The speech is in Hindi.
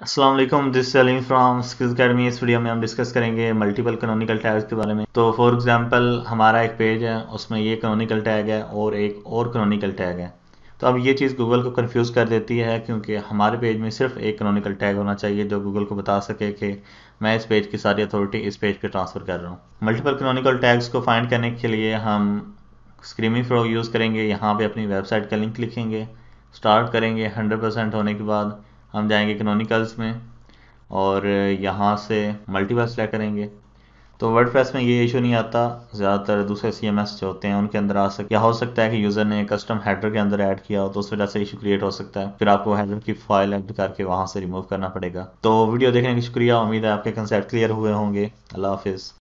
Aslam this selling from skills academy इस वीडियो में हम डिस्कस करेंगे मल्टीपल कैनोनिकल टैग्स के बारे में। तो फॉर एग्जांपल हमारा एक पेज है, उसमें ये कैनोनिकल टैग है और एक और कैनोनिकल टैग है। तो अब ये चीज़ गूगल को कंफ्यूज कर देती है क्योंकि हमारे पेज में सिर्फ़ एक कैनोनिकल टैग होना चाहिए जो गूगल को बता सके कि मैं इस पेज की सारी अथॉरिटी इस पेज पर ट्रांसफ़र कर रहा हूँ। मल्टीपल कैनोनिकल टैग्स को फाइंड करने के लिए हम स्क्रीमिंग फ्रो यूज़ करेंगे, यहाँ पर अपनी वेबसाइट का लिंक लिखेंगे। स्टार्ट करेंगे हंड्रेड होने के बाद। हम जाएँगे इकोनॉमिकल्स में और यहाँ से मल्टीपल सेलेक्ट करेंगे। तो वर्ड में ये इशू नहीं आता, ज़्यादातर दूसरे सी एम एस जो होते हैं, उनके अंदर आ सकते या हो सकता है कि यूज़र ने कस्टम हेडर के अंदर ऐड किया हो तो उस वजह से इशू क्रिएट हो सकता है। फिर आपको हेडर की फ़ाइल एड करके वहाँ से रिमूव करना पड़ेगा। तो वीडियो देखने का शुक्रिया, उम्मीद है आपके कंसेप्ट क्लियर हुए होंगे। अल्लाह हाफिज़।